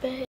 day.